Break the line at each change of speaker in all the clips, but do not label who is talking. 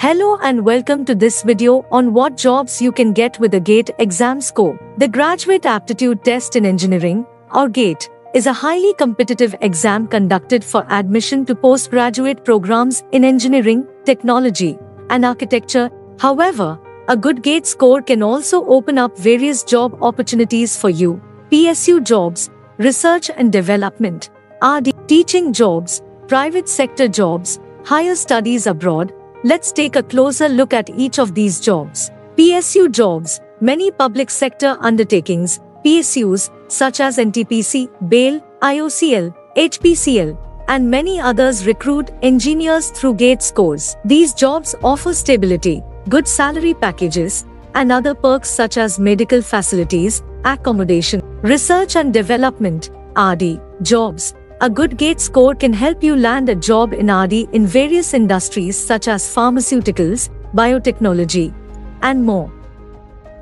Hello and welcome to this video on what jobs you can get with a GATE exam score. The Graduate Aptitude Test in Engineering, or GATE, is a highly competitive exam conducted for admission to postgraduate programs in engineering, technology, and architecture. However, a good GATE score can also open up various job opportunities for you. PSU jobs, research and development, RD, teaching jobs, private sector jobs, higher studies abroad, Let's take a closer look at each of these jobs. PSU jobs. Many public sector undertakings, PSUs, such as NTPC, BHEL, IOCL, HPCL, and many others recruit engineers through GATE scores. These jobs offer stability, good salary packages, and other perks such as medical facilities, accommodation, research and development, RD, jobs, a good GATE score can help you land a job in RD in various industries such as pharmaceuticals, biotechnology, and more.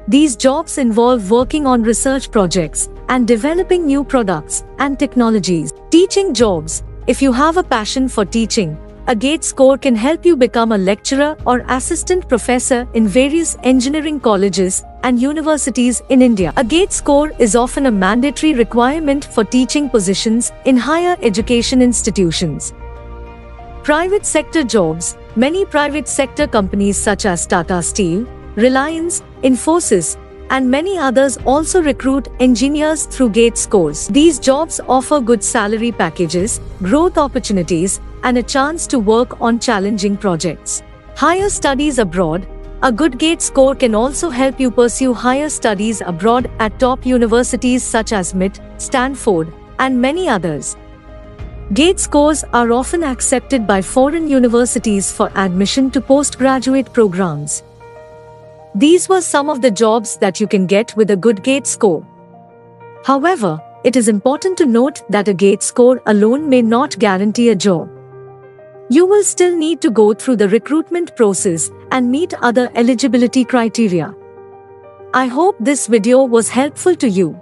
These jobs involve working on research projects and developing new products and technologies. Teaching jobs. If you have a passion for teaching, a GATE score can help you become a lecturer or assistant professor in various engineering colleges and universities in India. A GATE score is often a mandatory requirement for teaching positions in higher education institutions. Private sector jobs. Many private sector companies such as Tata Steel, Reliance, Infosys, and many others also recruit engineers through GATE scores. These jobs offer good salary packages, growth opportunities, and a chance to work on challenging projects. Higher studies abroad. A good GATE score can also help you pursue higher studies abroad at top universities such as MIT, Stanford, and many others. GATE scores are often accepted by foreign universities for admission to postgraduate programs. These were some of the jobs that you can get with a good GATE score. However, it is important to note that a GATE score alone may not guarantee a job. You will still need to go through the recruitment process and meet other eligibility criteria. I hope this video was helpful to you.